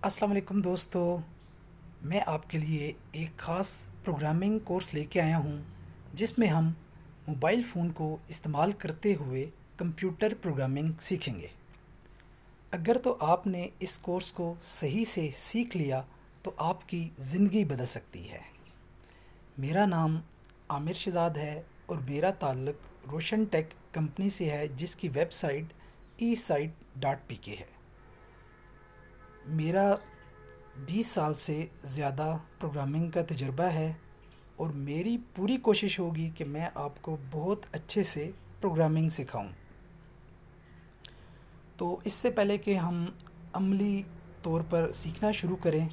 अस्सलाम वालेकुम दोस्तों। मैं आपके लिए एक ख़ास प्रोग्रामिंग कोर्स लेके आया हूँ, जिसमें हम मोबाइल फ़ोन को इस्तेमाल करते हुए कंप्यूटर प्रोग्रामिंग सीखेंगे। अगर तो आपने इस कोर्स को सही से सीख लिया तो आपकी ज़िंदगी बदल सकती है। मेरा नाम आमिर शहजाद है और मेरा ताल्लुक़ रोशन टेक कंपनी से है, जिसकी website E site dot P K है। मेरा 20 साल से ज़्यादा प्रोग्रामिंग का तजर्बा है और मेरी पूरी कोशिश होगी कि मैं आपको बहुत अच्छे से प्रोग्रामिंग सिखाऊं। तो इससे पहले कि हम अमली तौर पर सीखना शुरू करें,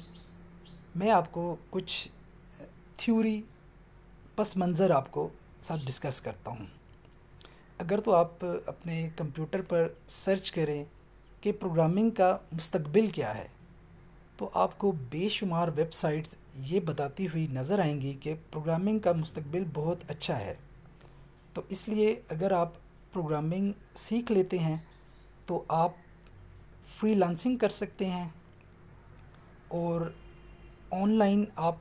मैं आपको कुछ थ्योरी पस मंज़र आपको साथ डिस्कस करता हूँ। अगर तो आप अपने कंप्यूटर पर सर्च करें कि प्रोग्रामिंग का मुस्तकबिल क्या है? तो आपको बेशुमार वेबसाइट्स ये बताती हुई नज़र आएँगी कि प्रोग्रामिंग का मुस्तकबिल बहुत अच्छा है। तो इसलिए अगर आप प्रोग्रामिंग सीख लेते हैं तो आप फ्रीलांसिंग कर सकते हैं और ऑनलाइन आप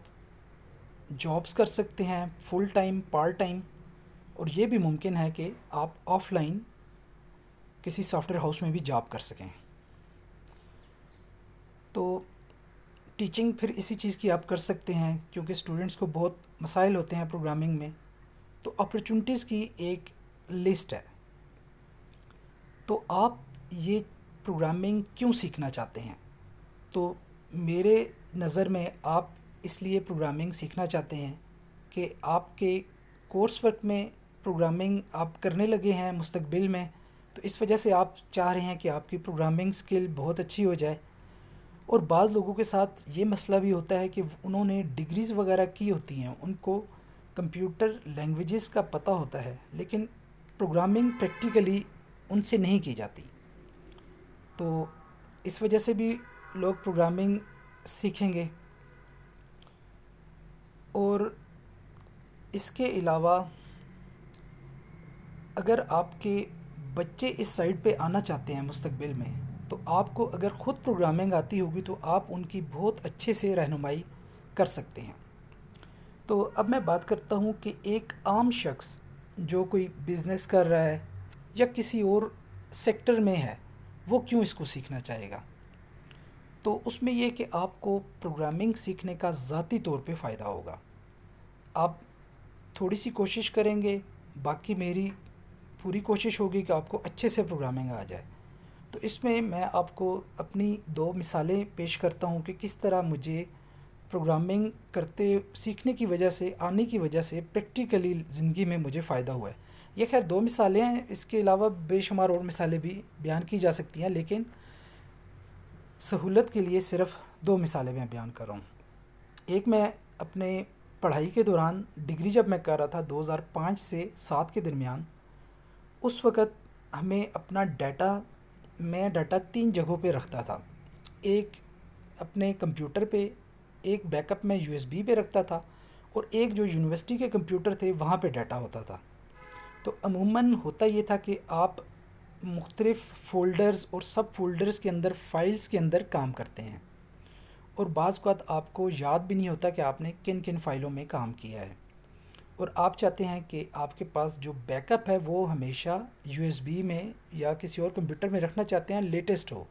जॉब्स कर सकते हैं फुल टाइम पार्ट टाइम और ये भी मुमकिन है कि आप ऑफलाइन किसी सॉफ्टवेयर हाउस में भी जॉब कर सकें। तो टीचिंग फिर इसी चीज़ की आप कर सकते हैं, क्योंकि स्टूडेंट्स को बहुत मसाइल होते हैं प्रोग्रामिंग में। तो अपॉर्चुनिटीज़ की एक लिस्ट है। तो आप ये प्रोग्रामिंग क्यों सीखना चाहते हैं? तो मेरे नज़र में आप इसलिए प्रोग्रामिंग सीखना चाहते हैं कि आपके कोर्स वर्क में प्रोग्रामिंग आप करने लगे हैं, मुस्तकबिल में तो इस वजह से आप चाह रहे हैं कि आपकी प्रोग्रामिंग स्किल बहुत अच्छी हो जाए। और बाज़ लोगों के साथ ये मसला भी होता है कि उन्होंने डिग्रीज़ वगैरह की होती हैं, उनको कंप्यूटर लैंग्वेजेस का पता होता है, लेकिन प्रोग्रामिंग प्रैक्टिकली उनसे नहीं की जाती। तो इस वजह से भी लोग प्रोग्रामिंग सीखेंगे। और इसके अलावा अगर आपके बच्चे इस साइड पे आना चाहते हैं मुस्तकबिल में तो आपको अगर ख़ुद प्रोग्रामिंग आती होगी तो आप उनकी बहुत अच्छे से रहनुमाई कर सकते हैं। तो अब मैं बात करता हूँ कि एक आम शख्स जो कोई बिज़नेस कर रहा है या किसी और सेक्टर में है, वो क्यों इसको सीखना चाहेगा? तो उसमें यह कि आपको प्रोग्रामिंग सीखने का ज़ाती तौर पे फ़ायदा होगा। आप थोड़ी सी कोशिश करेंगे, बाकी मेरी पूरी कोशिश होगी कि आपको अच्छे से प्रोग्रामिंग आ जाए। तो इसमें मैं आपको अपनी दो मिसालें पेश करता हूँ कि किस तरह मुझे प्रोग्रामिंग करते, सीखने की वजह से, आने की वजह से प्रैक्टिकली ज़िंदगी में मुझे फ़ायदा हुआ है। ये खैर दो मिसालें हैं, इसके अलावा बेशुमार और मिसालें भी बयान की जा सकती हैं, लेकिन सहूलत के लिए सिर्फ़ दो मिसालें मैं बयान कर रहा हूँ। एक मैं अपने पढ़ाई के दौरान, डिग्री जब मैं कर रहा था 2005 से सात के दरमियान उस वक़्त हमें अपना डाटा मैं डाटा तीन जगहों पे रखता था। एक अपने कंप्यूटर पे, एक बैकअप में यूएसबी पे रखता था और एक जो यूनिवर्सिटी के कंप्यूटर थे, वहाँ पे डाटा होता था। तो अमूमन होता ये था कि आप मुख्तलिफ़ फ़ोल्डर्स और सब फोल्डर्स के अंदर फ़ाइल्स के अंदर काम करते हैं। और बाज़ आपको याद भी नहीं होता कि आपने किन किन फ़ाइलों में काम किया है। और आप चाहते हैं कि आपके पास जो बैकअप है, वो हमेशा यूएसबी में या किसी और कंप्यूटर में रखना चाहते हैं लेटेस्ट हो।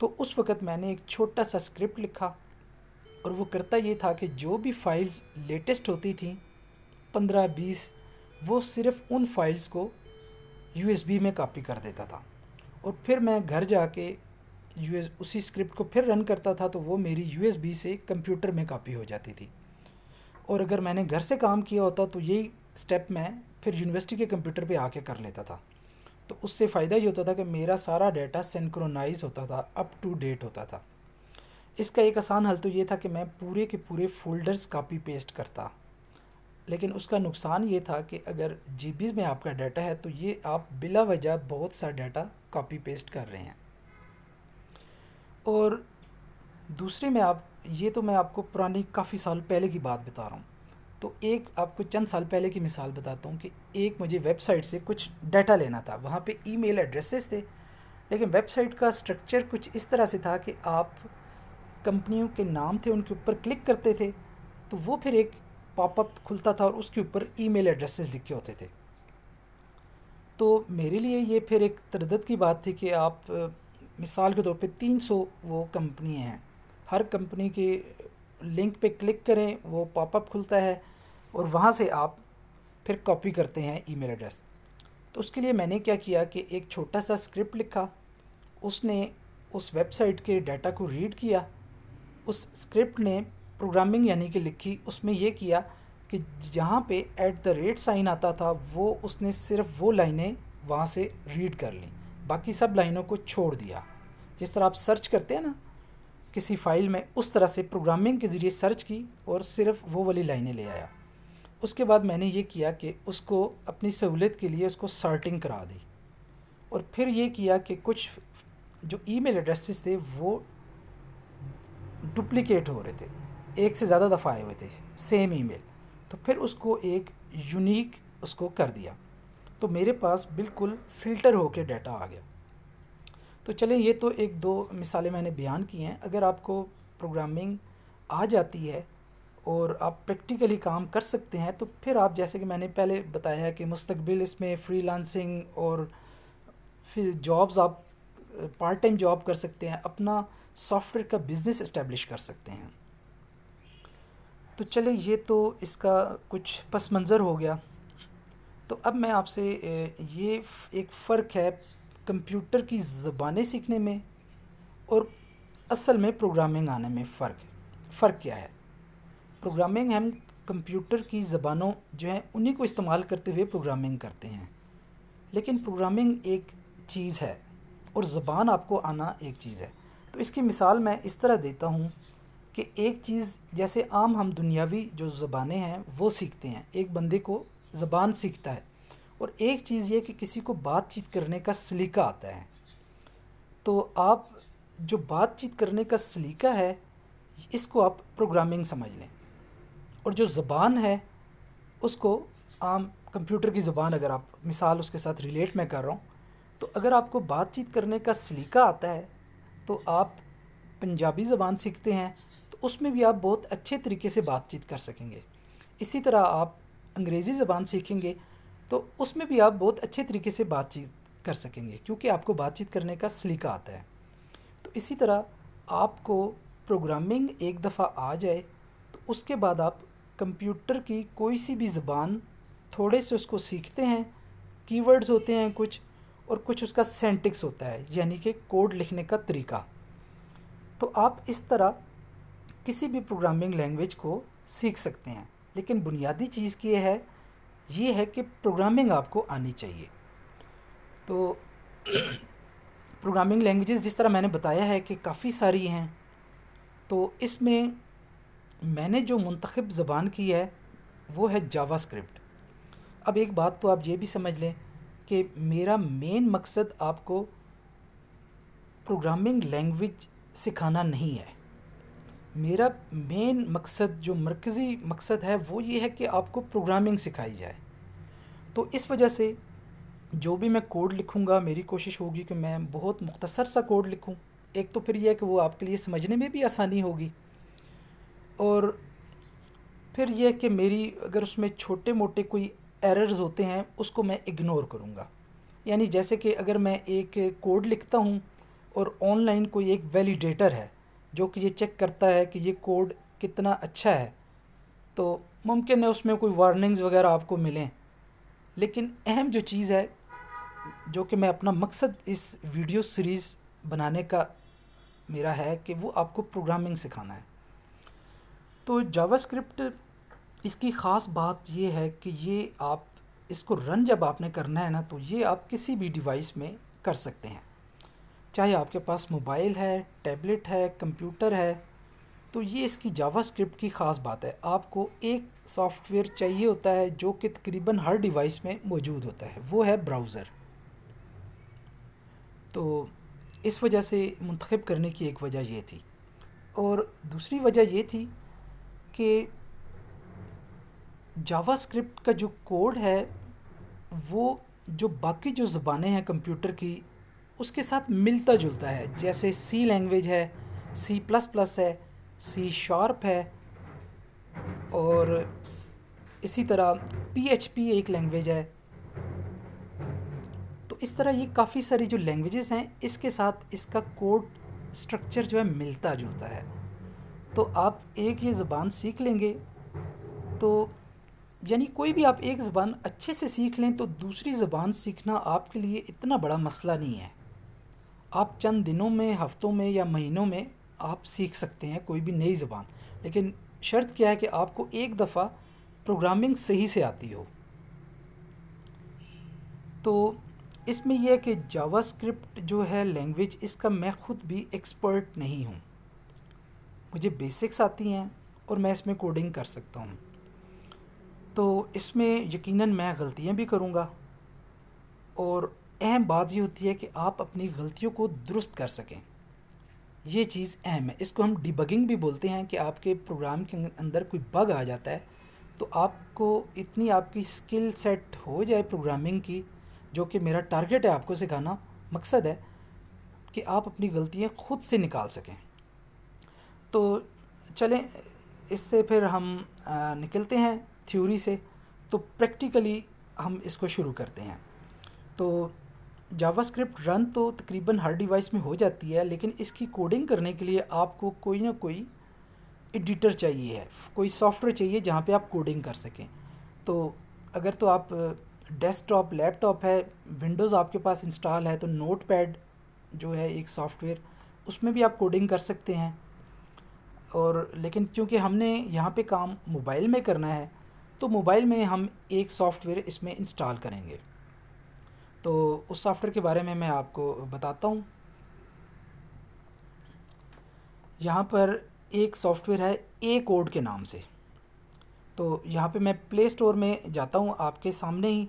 तो उस वक़्त मैंने एक छोटा सा स्क्रिप्ट लिखा और वो करता ये था कि जो भी फाइल्स लेटेस्ट होती थी, पंद्रह, बीस, वो सिर्फ़ उन फाइल्स को यूएसबी में कॉपी कर देता था। और फिर मैं घर जाके यूएस उसी स्क्रिप्ट को फिर रन करता था तो वो मेरी यूएसबी से कंप्यूटर में कॉपी हो जाती थी। और अगर मैंने घर से काम किया होता तो यही स्टेप मैं फिर यूनिवर्सिटी के कंप्यूटर पे आके कर लेता था। तो उससे फ़ायदा ये होता था कि मेरा सारा डाटा सेंक्रोनाइज होता था अप टू डेट होता था। इसका एक आसान हल तो ये था कि मैं पूरे के पूरे फोल्डर्स कापी पेस्ट करता। लेकिन उसका नुकसान ये था कि अगर जी में आपका डाटा है तो ये आप बिला वजह बहुत सा डाटा कॉपी पेस्ट कर रहे हैं। और दूसरे में आप ये तो मैं आपको पुरानी काफ़ी साल पहले की बात बता रहा हूँ। तो एक आपको चंद साल पहले की मिसाल बताता हूँ कि एक मुझे वेबसाइट से कुछ डाटा लेना था। वहाँ पे ईमेल एड्रेसेस थे, लेकिन वेबसाइट का स्ट्रक्चर कुछ इस तरह से था कि आप कंपनियों के नाम थे, उनके ऊपर क्लिक करते थे तो वो फिर एक पॉपअप खुलता था और उसके ऊपर ईमेल एड्रेसेस लिखे होते थे। तो मेरे लिए ये फिर एक तरदद की बात थी कि आप, मिसाल के तौर पे 300 वो कंपनी हैं। हर कंपनी के लिंक पे क्लिक करें, वो पॉपअप खुलता है और वहाँ से आप फिर कॉपी करते हैं ईमेल एड्रेस। तो उसके लिए मैंने क्या किया कि एक छोटा सा स्क्रिप्ट लिखा। उसने उस वेबसाइट के डाटा को रीड किया। उस स्क्रिप्ट ने प्रोग्रामिंग यानी कि लिखी, उसमें यह किया कि जहाँ पे एट द रेट साइन आता था, वो उसने सिर्फ़ वो लाइनें वहाँ से रीड कर ली। बाकी सब लाइनों को छोड़ दिया। जिस तरह आप सर्च करते हैं ना किसी फ़ाइल में उस तरह से प्रोग्रामिंग के ज़रिए सर्च की और सिर्फ़ वो वाली लाइनें ले आया। उसके बाद मैंने ये किया कि उसको अपनी सहूलियत के लिए उसको सर्टिंग करा दी और फिर ये किया कि कुछ जो ईमेल एड्रेसेस थे वो डुप्लिकेट हो रहे थे। एक से ज़्यादा दफ़ा आए हुए थे सेम ईमेल तो फिर उसको एक यूनिक उसको कर दिया। तो मेरे पास बिल्कुल फ़िल्टर होकर डाटा आ गया। तो चलें ये तो एक दो मिसालें मैंने बयान की हैं। अगर आपको प्रोग्रामिंग आ जाती है और आप प्रैक्टिकली काम कर सकते हैं तो फिर आप, जैसे कि मैंने पहले बताया है कि मुस्तबिल इसमें फ्रीलांसिंग और फिर जॉब्स आप पार्ट टाइम जॉब कर सकते हैं, अपना सॉफ्टवेयर का बिज़नेस इस्टेब्लिश कर सकते हैं। तो चले ये तो इसका कुछ पस मंज़र हो गया। तो अब मैं आपसे ये एक फ़र्क है कंप्यूटर की ज़बानें सीखने में और असल में प्रोग्रामिंग आने में फ़र्क फ़र्क क्या है? प्रोग्रामिंग हम कंप्यूटर की ज़बानों जो हैं, उन्हीं को इस्तेमाल करते हुए प्रोग्रामिंग करते हैं। लेकिन प्रोग्रामिंग एक चीज़ है और ज़बान आपको आना एक चीज़ है। तो इसकी मिसाल मैं इस तरह देता हूँ कि एक चीज़, जैसे आम हम दुनियावी जो ज़बानें हैं, वो सीखते हैं। एक बंदे को ज़बान सीखता है। और एक चीज़ ये कि किसी को बातचीत करने का सलीका आता है। तो आप जो बातचीत करने का सलीका है, इसको आप प्रोग्रामिंग समझ लें। और जो ज़बान है, उसको आम कंप्यूटर की ज़बान अगर आप, मिसाल उसके साथ रिलेट मैं कर रहा हूँ तो अगर आपको बातचीत करने का सलीका आता है तो आप पंजाबी ज़बान सीखते हैं तो उसमें भी आप बहुत अच्छे तरीके से बातचीत कर सकेंगे। इसी तरह आप अंग्रेज़ी ज़बान सीखेंगे तो उसमें भी आप बहुत अच्छे तरीके से बातचीत कर सकेंगे, क्योंकि आपको बातचीत करने का सलीका आता है। तो इसी तरह आपको प्रोग्रामिंग एक दफ़ा आ जाए तो उसके बाद आप कंप्यूटर की कोई सी भी ज़बान थोड़े से उसको सीखते हैं कीवर्ड्स होते हैं कुछ, और कुछ उसका सेंटिक्स होता है, यानी कि कोड लिखने का तरीका। तो आप इस तरह किसी भी प्रोग्रामिंग लैंग्वेज को सीख सकते हैं, लेकिन बुनियादी चीज़ ये है ये है कि प्रोग्रामिंग आपको आनी चाहिए। तो प्रोग्रामिंग लैंग्वेजेस जिस तरह मैंने बताया है कि काफ़ी सारी हैं तो इसमें मैंने जो मंतखब ज़बान की है, वो है जावा स्क्रिप्ट अब एक बात तो आप ये भी समझ लें कि मेरा मेन मकसद आपको प्रोग्रामिंग लैंग्वेज सिखाना नहीं है। मेरा मेन मकसद, जो मरकज़ी मकसद है, वो ये है कि आपको प्रोग्रामिंग सिखाई जाए। तो इस वजह से जो भी मैं कोड लिखूँगा, मेरी कोशिश होगी कि मैं बहुत मुख्तसर सा कोड लिखूँ। एक तो फिर यह कि वो आपके लिए समझने में भी आसानी होगी। और फिर यह कि मेरी, अगर उसमें छोटे मोटे कोई एरर्स होते हैं, उसको मैं इग्नोर करूँगा। यानी जैसे कि अगर मैं एक कोड लिखता हूँ और ऑनलाइन कोई एक वैलिडेटर है, जो कि ये चेक करता है कि ये कोड कितना अच्छा है तो मुमकिन है उसमें कोई वार्निंग्स वगैरह आपको मिलें। लेकिन अहम जो चीज़ है, जो कि मैं अपना मकसद इस वीडियो सीरीज़ बनाने का मेरा है कि वो आपको प्रोग्रामिंग सिखाना है। तो जावास्क्रिप्ट, इसकी ख़ास बात ये है कि ये आप, इसको रन जब आपने करना है ना तो ये आप किसी भी डिवाइस में कर सकते हैं। चाहे आपके पास मोबाइल है, टैबलेट है, कंप्यूटर है तो ये इसकी जावास्क्रिप्ट की ख़ास बात है। आपको एक सॉफ्टवेयर चाहिए होता है जो कि तकरीबन हर डिवाइस में मौजूद होता है। वो है ब्राउज़र। तो इस वजह से मंतखब करने की एक वजह ये थी। और दूसरी वजह ये थी कि जावास्क्रिप्ट का जो कोड है, वो जो बाकी जो ज़बानें हैं कंप्यूटर की, उसके साथ मिलता जुलता है। जैसे सी लैंग्वेज है सी प्लस प्लस है सी शार्प है और इसी तरह पी एच पी एक लैंग्वेज है। तो इस तरह ये काफ़ी सारी जो लैंग्वेजेस हैं, इसके साथ इसका कोड स्ट्रक्चर जो है मिलता जुलता है। तो आप एक ये ज़बान सीख लेंगे तो यानी कोई भी आप एक ज़बान अच्छे से सीख लें तो दूसरी ज़बान सीखना आपके लिए इतना बड़ा मसला नहीं है। आप चंद दिनों में, हफ्तों में या महीनों में आप सीख सकते हैं कोई भी नई ज़बान। लेकिन शर्त क्या है कि आपको एक दफ़ा प्रोग्रामिंग सही से आती हो। तो इसमें यह है कि जावास्क्रिप्ट जो है लैंग्वेज इसका मैं ख़ुद भी एक्सपर्ट नहीं हूँ। मुझे बेसिक्स आती हैं और मैं इसमें कोडिंग कर सकता हूँ। तो इसमें यकीनन मैं गलतियाँ भी करूँगा और अहम बात ये होती है कि आप अपनी गलतियों को दुरुस्त कर सकें। ये चीज़ अहम है। इसको हम डिबगिंग भी बोलते हैं कि आपके प्रोग्राम के अंदर कोई बग आ जाता है तो आपको इतनी आपकी स्किल सेट हो जाए प्रोग्रामिंग की, जो कि मेरा टारगेट है आपको सिखाना, मकसद है, कि आप अपनी गलतियाँ खुद से निकाल सकें। तो चलें, इससे फिर हम निकलते हैं थ्योरी से तो प्रैक्टिकली हम इसको शुरू करते हैं। तो जावास्क्रिप्ट रन तो तकरीबन हर डिवाइस में हो जाती है, लेकिन इसकी कोडिंग करने के लिए आपको कोई ना कोई एडिटर चाहिए है, कोई सॉफ्टवेयर चाहिए जहाँ पे आप कोडिंग कर सकें। तो अगर तो आप डेस्कटॉप लैपटॉप है विंडोज़ आपके पास इंस्टॉल है तो नोट जो है एक सॉफ्टवेयर, उसमें भी आप कोडिंग कर सकते हैं। और लेकिन क्योंकि हमने यहाँ पे काम मोबाइल में करना है तो मोबाइल में हम एक सॉफ्टवेयर इसमें इंस्टॉल करेंगे। तो उस सॉफ्टवेयर के बारे में मैं आपको बताता हूँ। यहाँ पर एक सॉफ्टवेयर है ए कोड के नाम से। तो यहाँ पे मैं प्ले स्टोर में जाता हूँ, आपके सामने ही।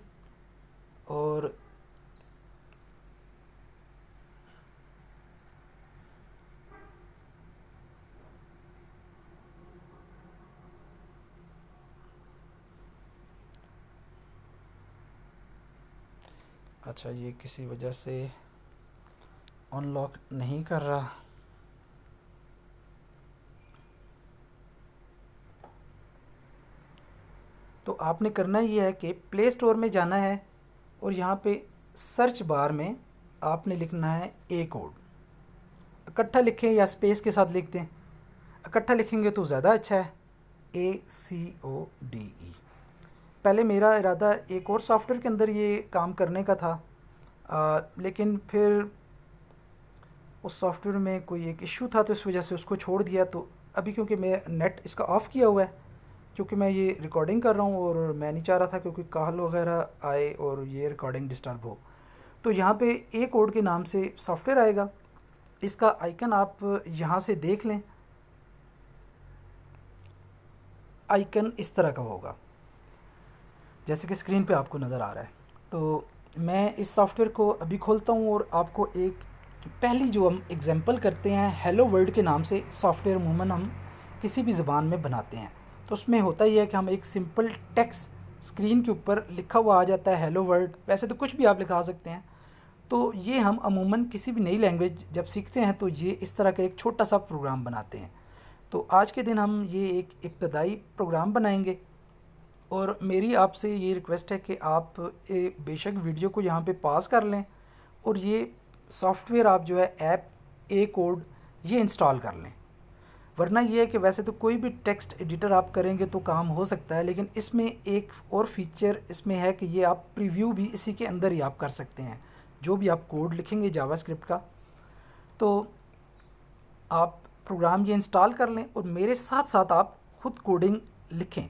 और अच्छा ये किसी वजह से अनलॉक नहीं कर रहा? तो आपने करना ये है कि प्ले स्टोर में जाना है और यहाँ पे सर्च बार में आपने लिखना है ए कोड इकट्ठा लिखें या स्पेस के साथ लिख दें। इकट्ठा लिखेंगे तो ज़्यादा अच्छा है. ए सी ओ डी ई पहले मेरा इरादा एक और सॉफ्टवेयर के अंदर ये काम करने का था आ, लेकिन फिर उस सॉफ्टवेयर में कोई एक इशू था तो इस वजह से उसको छोड़ दिया। तो अभी क्योंकि मैं नेट इसका ऑफ़ किया हुआ है क्योंकि मैं ये रिकॉर्डिंग कर रहा हूँ और मैं नहीं चाह रहा था क्योंकि कॉल वगैरह आए और ये रिकॉर्डिंग डिस्टर्ब हो। तो यहाँ पे ए कोड के नाम से सॉफ्टवेयर आएगा। इसका आइकन आप यहाँ से देख लें। आइकन इस तरह का होगा। जैसे कि स्क्रीन पे आपको नज़र आ रहा है। तो मैं इस सॉफ्टवेयर को अभी खोलता हूँ और आपको एक पहली जो हम एग्जांपल करते हैं हेलो वर्ल्ड के नाम से सॉफ्टवेयर अमूमन हम किसी भी ज़बान में बनाते हैं। तो उसमें होता ही है कि हम एक सिंपल टेक्स स्क्रीन के ऊपर लिखा हुआ आ जाता है हेलो वर्ल्ड वैसे तो कुछ भी आप लिखा सकते हैं। तो ये हम अमूमन किसी भी नई लैंग्वेज जब सीखते हैं तो ये इस तरह का एक छोटा सा प्रोग्राम बनाते हैं। तो आज के दिन हम ये एक इब्तदाई प्रोग्राम बनाएँगे। और मेरी आपसे ये रिक्वेस्ट है कि आप बेशक वीडियो को यहाँ पे पास कर लें और ये सॉफ्टवेयर आप जो है ऐप ए कोड ये इंस्टॉल कर लें। वरना ये है कि वैसे तो कोई भी टेक्स्ट एडिटर आप करेंगे तो काम हो सकता है, लेकिन इसमें एक और फीचर इसमें है कि ये आप प्रीव्यू भी इसी के अंदर ही आप कर सकते हैं, जो भी आप कोड लिखेंगे जावास्क्रिप्ट का। तो आप प्रोग्राम ये इंस्टॉल कर लें और मेरे साथ साथ आप ख़ुद कोडिंग लिखें।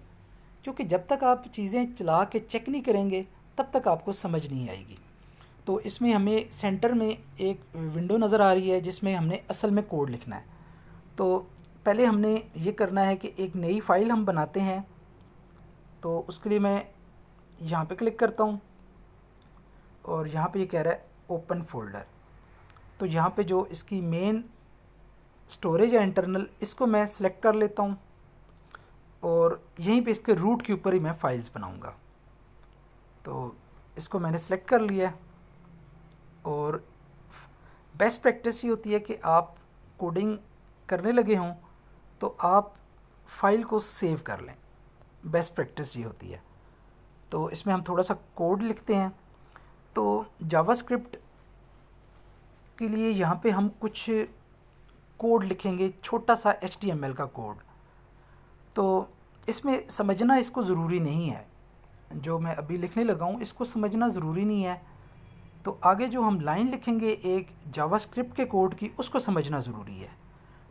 क्योंकि जब तक आप चीज़ें चला के चेक नहीं करेंगे, तब तक आपको समझ नहीं आएगी। तो इसमें हमें सेंटर में एक विंडो नज़र आ रही है, जिसमें हमने असल में कोड लिखना है। तो पहले हमने ये करना है कि एक नई फ़ाइल हम बनाते हैं। तो उसके लिए मैं यहाँ पे क्लिक करता हूँ और यहाँ पे ये यह कह रहा है ओपन फोल्डर तो यहाँ पे जो इसकी मेन स्टोरेज है इंटरनल इसको मैं सिलेक्ट कर लेता हूँ। और यहीं पे इसके रूट के ऊपर ही मैं फाइल्स बनाऊँगा। तो इसको मैंने सेलेक्ट कर लिया और बेस्ट प्रैक्टिस ये होती है कि आप कोडिंग करने लगे हों तो आप फ़ाइल को सेव कर लें। बेस्ट प्रैक्टिस ये होती है। तो इसमें हम थोड़ा सा कोड लिखते हैं। तो जावास्क्रिप्ट के लिए यहाँ पे हम कुछ कोड लिखेंगे, छोटा सा एच का कोड तो इसमें समझना इसको ज़रूरी नहीं है। जो मैं अभी लिखने लगा हूँ, इसको समझना ज़रूरी नहीं है। तो आगे जो हम लाइन लिखेंगे, एक जावास्क्रिप्ट के कोड की, उसको समझना ज़रूरी है।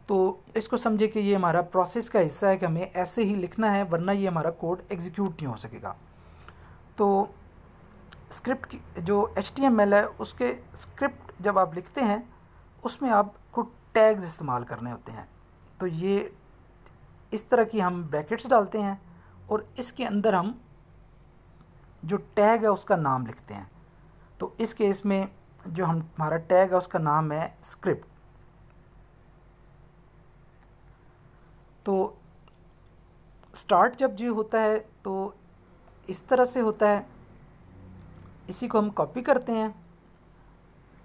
तो इसको समझे कि ये हमारा प्रोसेस का हिस्सा है कि हमें ऐसे ही लिखना है, वरना ये हमारा कोड एग्जीक्यूट नहीं हो सकेगा। तो स्क्रिप्ट की, जो एचटीएमएल है, उसके स्क्रिप्ट जब आप लिखते हैं, उसमें आपको टैग्स इस्तेमाल करने होते हैं। तो ये इस तरह की हम ब्रैकेट्स डालते हैं और इसके अंदर हम जो टैग है उसका नाम लिखते हैं। तो इस केस में जो हम, हमारा टैग है उसका नाम है स्क्रिप्ट। तो स्टार्ट जब जो होता है तो इस तरह से होता है। इसी को हम कॉपी करते हैं।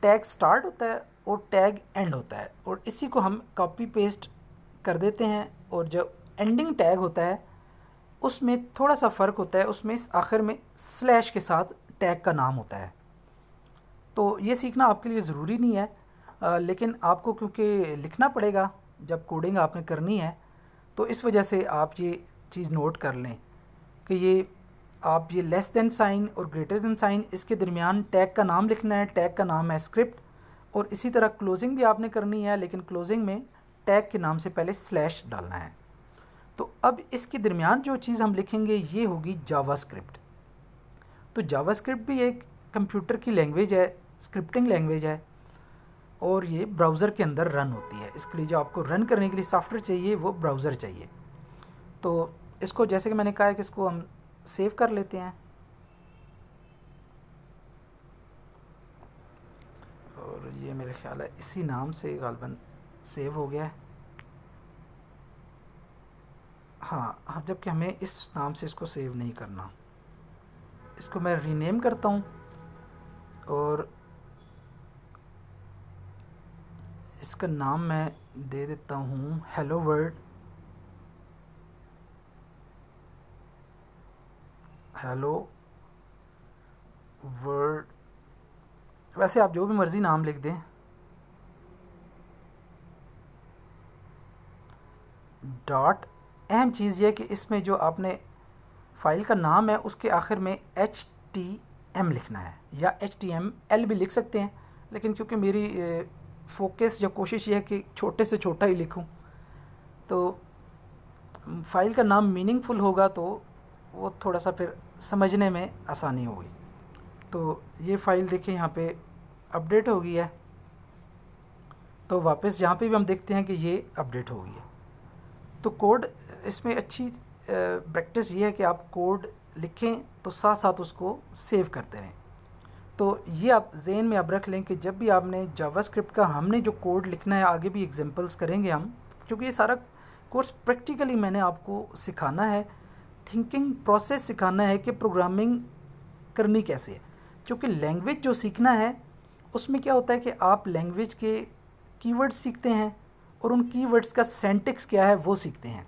टैग स्टार्ट होता है और टैग एंड होता है और इसी को हम कॉपी पेस्ट कर देते हैं। और जो एंडिंग टैग होता है उसमें थोड़ा सा फ़र्क होता है उसमें आखिर में स्लैश के साथ टैग का नाम होता है। तो ये सीखना आपके लिए ज़रूरी नहीं है आ, लेकिन आपको क्योंकि लिखना पड़ेगा जब कोडिंग आपने करनी है तो इस वजह से आप ये चीज़ नोट कर लें कि ये आप ये लेस देन साइन और ग्रेटर देन साइन इसके दरमियान टैग का नाम लिखना है टैग का नाम है स्क्रिप्ट और इसी तरह क्लोजिंग भी आपने करनी है लेकिन क्लोजिंग में टैग के नाम से पहले स्लैश डालना है। तो अब इसके दरमियान जो चीज़ हम लिखेंगे, ये होगी जावा स्क्रिप्ट तो जावा स्क्रिप्ट भी एक कंप्यूटर की लैंग्वेज है स्क्रिप्टिंग लैंग्वेज है, और ये ब्राउज़र के अंदर रन होती है। इसके लिए जो आपको रन करने के लिए सॉफ्टवेयर चाहिए, वो ब्राउज़र चाहिए। तो इसको जैसे कि मैंने कहा है कि इसको हम सेव कर लेते हैं। और ये मेरे ख्याल है इसी नाम से गालबन सेव हो गया है। हाँ हाँ जबकि हमें इस नाम से इसको सेव नहीं करना। इसको मैं रीनेम करता हूँ और इसका नाम मैं दे देता हूँ हेलो वर्ड हेलो वर्ड वैसे आप जो भी मर्ज़ी नाम लिख दें। डॉट अहम चीज़ यह कि इसमें जो आपने फ़ाइल का नाम है, उसके आखिर में एच टी एम लिखना है, या एच टी एम एल भी लिख सकते हैं, लेकिन क्योंकि मेरी फोकस या कोशिश यह है कि छोटे से छोटा ही लिखूं तो फ़ाइल का नाम मीनिंगफुल होगा तो वो थोड़ा सा फिर समझने में आसानी होगी। तो ये फ़ाइल देखिए यहाँ पे अपडेट हो गई है तो वापस यहाँ पे भी हम देखते हैं कि ये अपडेट हो गई है। तो कोड, इसमें अच्छी प्रैक्टिस ये है कि आप कोड लिखें तो साथ साथ उसको सेव करते रहें। तो ये आप जेन में अब रख लें कि जब भी आपने जावास्क्रिप्ट का, हमने जो कोड लिखना है, आगे भी एग्जांपल्स करेंगे हम, क्योंकि ये सारा कोर्स प्रैक्टिकली मैंने आपको सिखाना है। थिंकिंग प्रोसेस सिखाना है कि प्रोग्रामिंग करनी कैसे। है क्योंकि लैंग्वेज जो सीखना है, उसमें क्या होता है कि आप लैंग्वेज के कीवर्ड्स सीखते हैं और उन कीवर्ड्स का सेंटिक्स क्या है, वो सीखते हैं।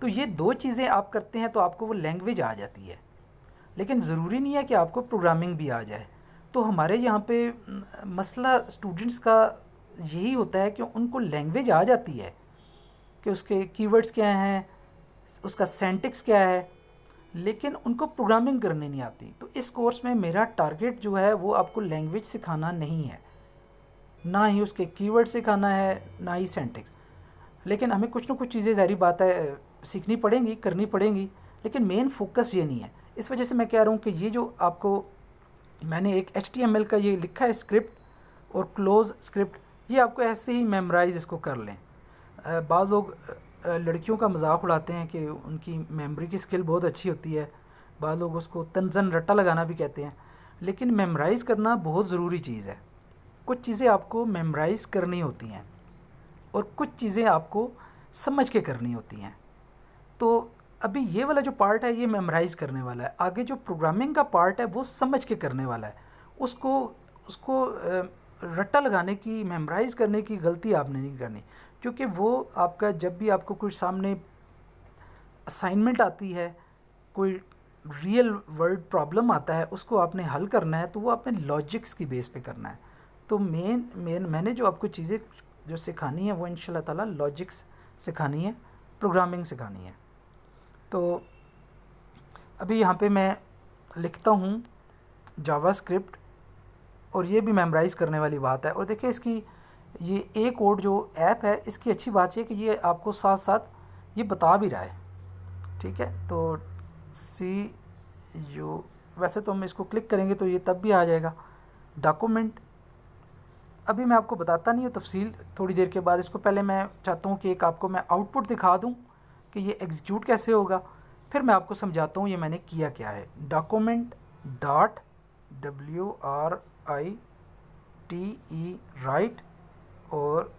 तो ये दो चीज़ें आप करते हैं तो आपको वो लैंग्वेज आ जाती है। लेकिन ज़रूरी नहीं है कि आपको प्रोग्रामिंग भी आ जाए। तो हमारे यहाँ पे मसला स्टूडेंट्स का यही होता है कि उनको लैंग्वेज आ जाती है कि उसके कीवर्ड्स क्या हैं, उसका सेंटिक्स क्या है, लेकिन उनको प्रोग्रामिंग करनी नहीं आती। तो इस कोर्स में मेरा टारगेट जो है, वो आपको लैंग्वेज सिखाना नहीं है। ना ही उसके कीवर्ड सिखाना है, ना ही सेंटिक्स लेकिन हमें कुछ ना कुछ चीज़ें, ज़ाहरी बात है, सीखनी पड़ेंगी, करनी पड़ेंगी, लेकिन मेन फोकस ये नहीं है। इस वजह से मैं कह रहा हूँ कि ये जो आपको, मैंने एक एचटीएमएल का ये लिखा है स्क्रिप्ट और क्लोज स्क्रिप्ट ये आपको ऐसे ही मेमोराइज इसको कर लें। बाद लोग लड़कियों का मज़ाक उड़ाते हैं कि उनकी मेमोरी की स्किल बहुत अच्छी होती है। बाद लोग उसको तनजन रट्टा लगाना भी कहते हैं। लेकिन मेमोराइज़ करना बहुत ज़रूरी चीज़ है। कुछ चीज़ें आपको मेमोराइज़ करनी होती हैं और कुछ चीज़ें आपको समझ के करनी होती हैं। तो अभी ये वाला जो पार्ट है, ये मेमोराइज़ करने वाला है। आगे जो प्रोग्रामिंग का पार्ट है, वो समझ के करने वाला है। उसको उसको रट्टा लगाने की मेमोराइज़ करने की गलती आपने नहीं करनी। क्योंकि वो आपका, जब भी आपको कोई सामने असाइनमेंट आती है, कोई रियल वर्ल्ड प्रॉब्लम आता है, उसको आपने हल करना है तो वो आपने लॉजिक्स की बेस पे करना है। तो मेन मेन मैंने जो आपको चीज़ें जो सिखानी है, वो इन ताला लॉजिक्स सिखानी है प्रोग्रामिंग सिखानी है। तो अभी यहाँ पे मैं लिखता हूँ जावा स्क्रिप्ट और ये भी मेमोराइज़ करने वाली बात है। और देखिए इसकी, ये ए कोड जो ऐप है, इसकी अच्छी बात ये कि ये आपको साथ साथ ये बता भी रहा है। ठीक है? तो सी यू वैसे तो हम इसको क्लिक करेंगे तो ये तब भी आ जाएगा। डॉक्यूमेंट अभी मैं आपको बताता नहीं हूँ तफसील थोड़ी देर के बाद। इसको पहले मैं चाहता हूँ कि एक आपको मैं आउटपुट दिखा दूँ कि ये एग्जीक्यूट कैसे होगा। फिर मैं आपको समझाता हूँ ये मैंने किया क्या है। Document dot W R I T E write और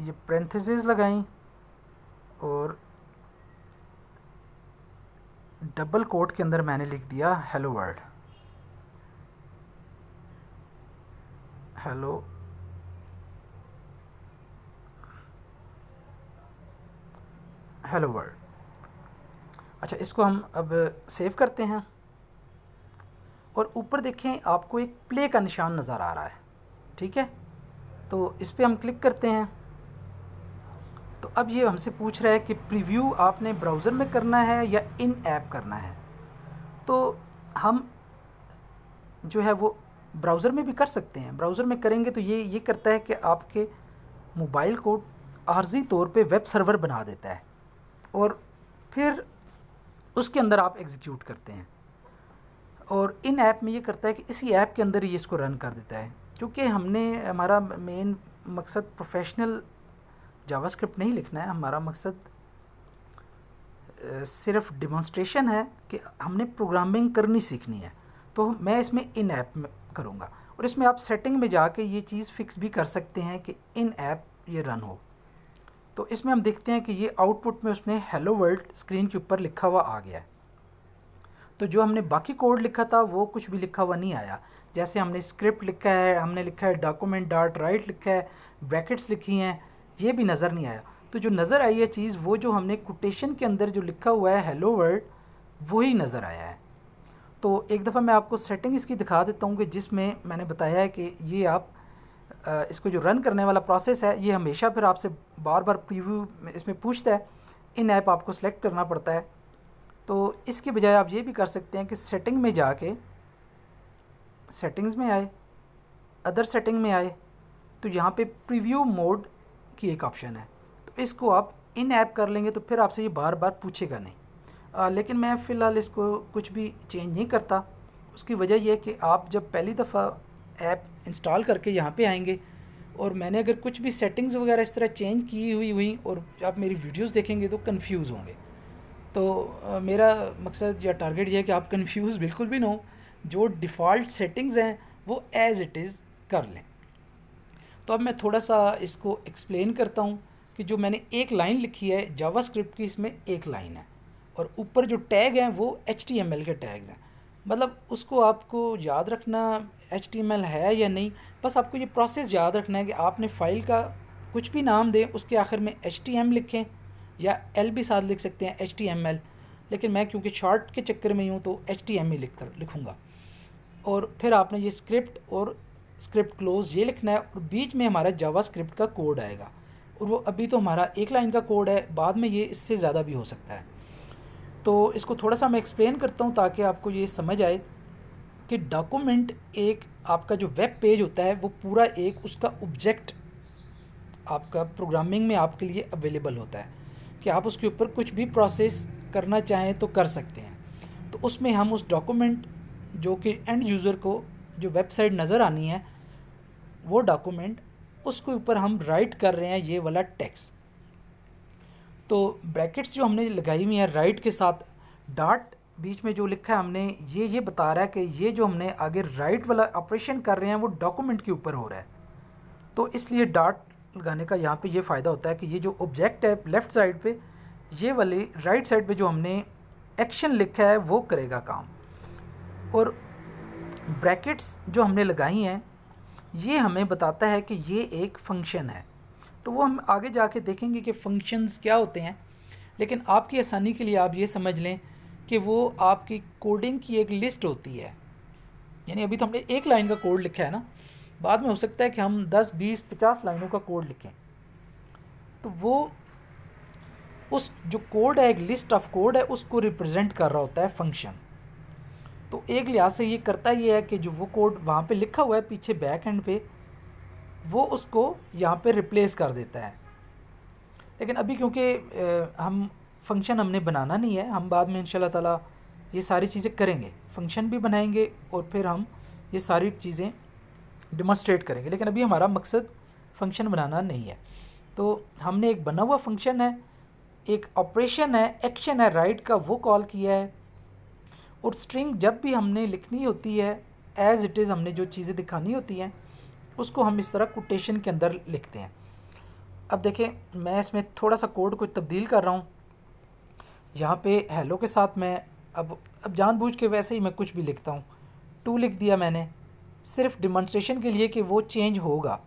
ये प्रेंथिस लगाई और डबल कोट के अंदर मैंने लिख दिया hello world. Hello hello world अच्छा इसको हम अब सेव करते हैं। और ऊपर देखें, आपको एक प्ले का निशान नज़र आ रहा है। ठीक है? तो इस पर हम क्लिक करते हैं। तो अब ये हमसे पूछ रहा है कि प्रीव्यू आपने ब्राउज़र में करना है या इन ऐप करना है? तो हम जो है वो ब्राउज़र में भी कर सकते हैं। ब्राउज़र में करेंगे तो ये ये करता है कि आपके मोबाइल को आर्जी तौर पे वेब सर्वर बना देता है। और फिर उसके अंदर आप एग्जीक्यूट करते हैं। और इन ऐप में ये करता है कि इसी ऐप के अंदर ही इसको रन कर देता है। क्योंकि हमने, हमारा मेन मकसद प्रोफेशनल जावास्क्रिप्ट नहीं लिखना है। हमारा मकसद सिर्फ़ डिमॉन्स्ट्रेशन है कि हमने प्रोग्रामिंग करनी सीखनी है। तो मैं इसमें इन ऐप में करूँगा। और इसमें आप सेटिंग में जाके ये चीज़ फिक्स भी कर सकते हैं कि इन ऐप ये रन हो। तो इसमें हम देखते हैं कि ये आउटपुट में उसने हेलो वर्ल्ड स्क्रीन के ऊपर लिखा हुआ आ गया है। तो जो हमने बाकी कोड लिखा था, वो कुछ भी लिखा हुआ नहीं आया। जैसे हमने स्क्रिप्ट लिखा है, हमने लिखा है डॉक्यूमेंट डॉट राइट लिखा है ब्रैकेट्स लिखी हैं, ये भी नज़र नहीं आया। तो जो नज़र आई है चीज़, वो जो हमने कोटेशन के अंदर जो लिखा हुआ है हेलो वर्ल्ड वही नज़र आया है। तो एक दफ़ा मैं आपको सेटिंग इसकी दिखा देता हूँ कि जिसमें मैंने बताया है कि ये आप इसको जो रन करने वाला प्रोसेस है ये हमेशा फिर आपसे बार बार प्रीव्यू इसमें पूछता है। इन ऐप आपको सेलेक्ट करना पड़ता है। तो इसके बजाय आप ये भी कर सकते हैं कि सेटिंग में जाके सेटिंग्स में आए अदर सेटिंग में आए तो यहाँ पे प्रीव्यू मोड की एक ऑप्शन है। तो इसको आप इन ऐप कर लेंगे तो फिर आपसे ये बार बार पूछेगा नहीं। आ, लेकिन मैं फ़िलहाल इसको कुछ भी चेंज नहीं करता। उसकी वजह यह कि आप जब पहली दफ़ा ऐप इंस्टॉल करके यहाँ पे आएँगे। और मैंने अगर कुछ भी सेटिंग्स वगैरह इस तरह चेंज की हुई हुई और आप मेरी वीडियोस देखेंगे तो कंफ्यूज होंगे। तो आ, मेरा मकसद या टारगेट यह है कि आप कंफ्यूज बिल्कुल भी ना हो। जो डिफ़ॉल्ट सेटिंग्स हैं वो एज़ इट इज़ कर लें। तो अब मैं थोड़ा सा इसको एक्सप्लेन करता हूँ कि जो मैंने एक लाइन लिखी है जावा की इसमें एक लाइन है। और ऊपर जो टैग हैं वो एचटीएमएल के टैग्स हैं। मतलब उसको आपको याद रखना एचटीएमएल है या नहीं, बस आपको ये प्रोसेस याद रखना है कि आपने फ़ाइल का कुछ भी नाम दें, उसके आखिर में एच लिखें या एल भी साथ लिख सकते हैं एचटीएमएल लेकिन मैं क्योंकि शॉर्ट के चक्कर में हूँ तो एच टी एम ही लिख कर, लिखूँगा। और फिर आपने ये स्क्रिप्ट और स्क्रिप्ट क्लोज ये लिखना है और बीच में हमारा जावा स्क्रिप्ट का कोड आएगा। और वो अभी तो हमारा एक लाइन का कोड है, बाद में ये इससे ज़्यादा भी हो सकता है। तो इसको थोड़ा सा मैं एक्सप्लेन करता हूँ ताकि आपको ये समझ आए कि डॉक्यूमेंट एक आपका जो वेब पेज होता है, वो पूरा एक उसका ऑब्जेक्ट आपका प्रोग्रामिंग में आपके लिए अवेलेबल होता है कि आप उसके ऊपर कुछ भी प्रोसेस करना चाहें तो कर सकते हैं। तो उसमें हम उस डॉक्यूमेंट जो कि एंड यूज़र को जो वेबसाइट नज़र आनी है, वो डॉक्यूमेंट उसके ऊपर हम राइट कर रहे हैं ये वाला टेक्स्ट तो ब्रैकेट्स जो हमने लगाई हुई है राइट के साथ डॉट बीच में जो लिखा है हमने, ये ये बता रहा है कि ये जो हमने आगे राइट वाला ऑपरेशन कर रहे हैं, वो डॉक्यूमेंट के ऊपर हो रहा है। तो इसलिए डॉट लगाने का यहाँ पे ये फ़ायदा होता है कि ये जो ऑब्जेक्ट है लेफ़्ट साइड पे, ये वाले राइट साइड पे जो हमने एक्शन लिखा है, वो करेगा काम। और ब्रैकेट्स जो हमने लगाई हैं, ये हमें बताता है कि ये एक फ़ंक्शन है। तो वो हम आगे जाके देखेंगे कि फ़ंक्शंस क्या होते हैं। लेकिन आपकी आसानी के लिए आप ये समझ लें कि वो आपकी कोडिंग की एक लिस्ट होती है। यानी अभी तो हमने एक लाइन का कोड लिखा है ना बाद में हो सकता है कि हम 10, 20, 50 लाइनों का कोड लिखें। तो वो उस जो कोड है एक लिस्ट ऑफ़ कोड है उसको रिप्रेजेंट कर रहा होता है फ़ंक्शन तो एक लिहाज से ये करता ये है कि जो वो कोड वहाँ पे लिखा हुआ है पीछे बैक एंड पे वो उसको यहाँ पे रिप्लेस कर देता है। लेकिन अभी क्योंकि हम फ़ंक्शन हमने बनाना नहीं है, हम बाद में इन ताला ये सारी चीज़ें करेंगे। फ़ंक्शन भी बनाएँगे और फिर हम ये सारी चीज़ें डिमॉन्स्ट्रेट करेंगे। लेकिन अभी हमारा मकसद फ़ंक्शन बनाना नहीं है। तो हमने एक बना हुआ फ़ंक्शन है, एक ऑपरेशन है एक्शन है राइट का वो कॉल किया है। और स्ट्रिंग जब भी हमने लिखनी होती है एज़ इट इज़ हमने जो चीज़ें दिखानी होती हैं उसको हम इस तरह कोटेशन के अंदर लिखते हैं। अब देखें, मैं इसमें थोड़ा सा कोड को तब्दील कर रहा हूँ। यहाँ पे हेलो के साथ मैं अब अब जानबूझ के वैसे ही मैं कुछ भी लिखता हूँ। टू लिख दिया मैंने। सिर्फ़ डिमॉन्स्ट्रेशन के लिए कि वो चेंज होगा।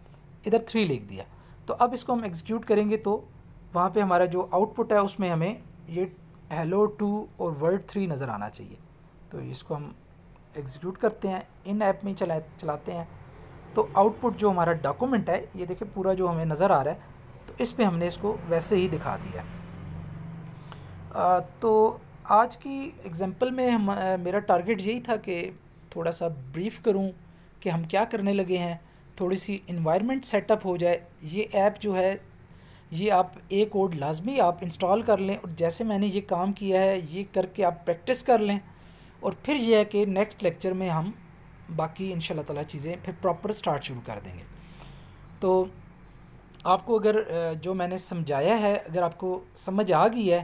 इधर थ्री लिख दिया। तो अब इसको हम एग्जीक्यूट करेंगे तो वहाँ पे हमारा जो आउटपुट है उसमें हमें ये हेलो टू और वर्ड थ्री नज़र आना चाहिए। तो इसको हम एग्जीक्यूट करते हैं। इन ऐप में चला चलाते हैं। तो आउटपुट जो हमारा डॉक्यूमेंट है ये देखिए पूरा जो हमें नज़र आ रहा है तो इस पर हमने इसको वैसे ही दिखा दिया आ, तो आज की एग्ज़ाम्पल में हम मेरा टारगेट यही था कि थोड़ा सा ब्रीफ़ करूँ कि हम क्या करने लगे हैं। थोड़ी सी इन्वायरमेंट सेटअप हो जाए। ये ऐप जो है ये आप ए कोड लाजमी आप इंस्टॉल कर लें और जैसे मैंने ये काम किया है ये करके आप प्रैक्टिस कर लें। और फिर यह है कि नेक्स्ट लेक्चर में हम बाकी इन ताला चीज़ें फिर प्रॉपर स्टार्ट शुरू कर देंगे। तो आपको अगर जो मैंने समझाया है, अगर आपको समझ आ गई है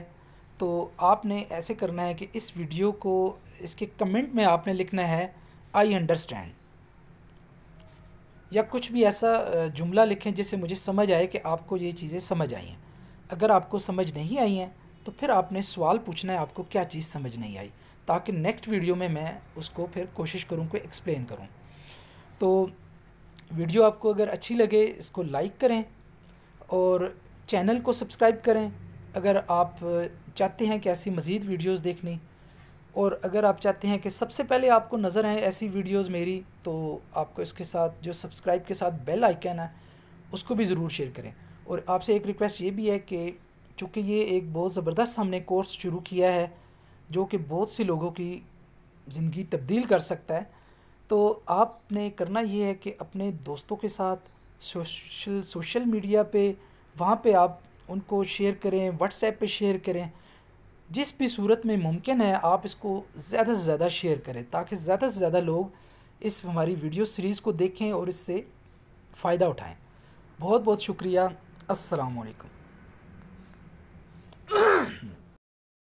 तो आपने ऐसे करना है कि इस वीडियो को, इसके कमेंट में आपने लिखना है आई अंडरस्टैंड या कुछ भी ऐसा जुमला लिखें जिससे मुझे समझ आए कि आपको ये चीज़ें समझ आई हैं। अगर आपको समझ नहीं आई हैं तो फिर आपने सवाल पूछना है, आपको क्या चीज़ समझ नहीं आई। ताकि नेक्स्ट वीडियो में मैं उसको फिर कोशिश करूँ को एक्सप्लेन करूँ। तो वीडियो आपको अगर अच्छी लगे, इसको लाइक करें और चैनल को सब्सक्राइब करें। अगर आप चाहते हैं कि ऐसी मज़ीद वीडियोज़ देखनी, और अगर आप चाहते हैं कि सबसे पहले आपको नज़र आए ऐसी वीडियोस मेरी तो आपको इसके साथ, जो सब्सक्राइब के साथ बेल आइकन है, उसको भी ज़रूर शेयर करें। और आपसे एक रिक्वेस्ट ये भी है कि चूँकि ये एक बहुत ज़बरदस्त हमने कोर्स शुरू किया है जो कि बहुत से लोगों की ज़िंदगी तब्दील कर सकता है। तो आपने करना ये है कि अपने दोस्तों के साथ सोशल सोशल मीडिया पे, वहाँ पे आप उनको शेयर करें व्हाट्सएप पे शेयर करें। जिस भी सूरत में मुमकिन है, आप इसको ज़्यादा से ज़्यादा शेयर करें, ताकि ज़्यादा से ज़्यादा लोग इस हमारी वीडियो सीरीज़ को देखें और इससे फ़ायदा उठाएँ। बहुत बहुत शुक्रिया। अस्सलाम वालेकुम